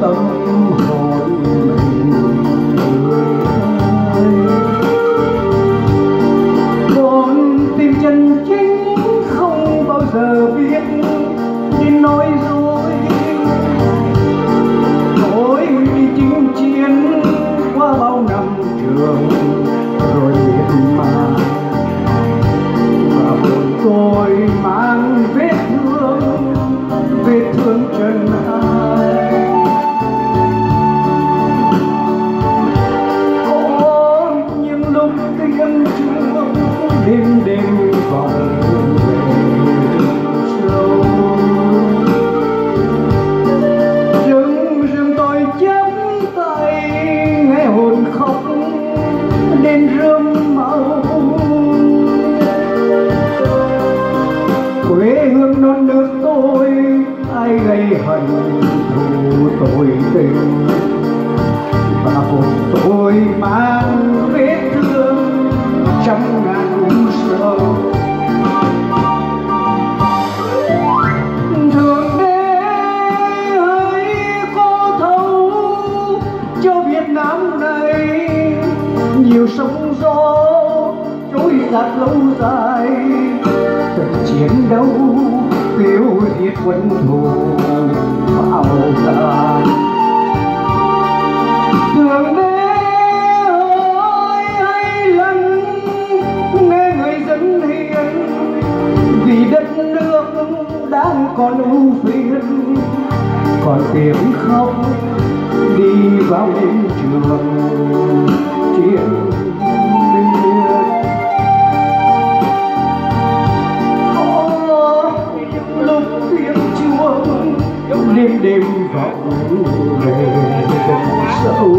bóng tôi, ai gây hận thù tội tình. Và cùng tôi mang vết thương trăm ngàn u sầu thượng đế hỡi có thấu cho việt nam này nhiều sóng gió trôi giạt lâu dài. Trận chiến đấu tiêu thiết quân thù bao giờ thượng đế ơi, hay lắm nghe người dân hiền. Vì đất nước đang còn ưu phiền, còn tiếng khóc đi vào đêm trường. Đêm đêm vọng về sâu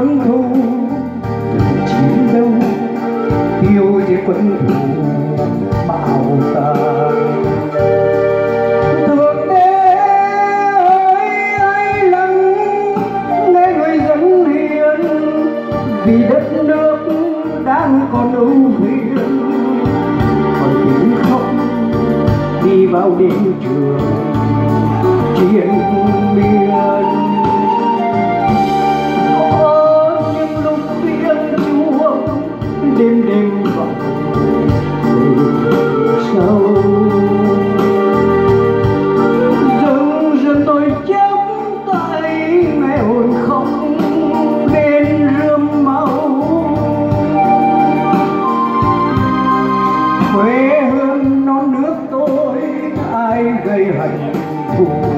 quân thù từng chiến đấu yêu diệt quân thù bạo tàn thượng đế hỡi ai lắng nghe người dân hiền. Vì đất nước đang còn ưu phiền còn tiếng khóc đi vào đêm trường, chiến i'm sorry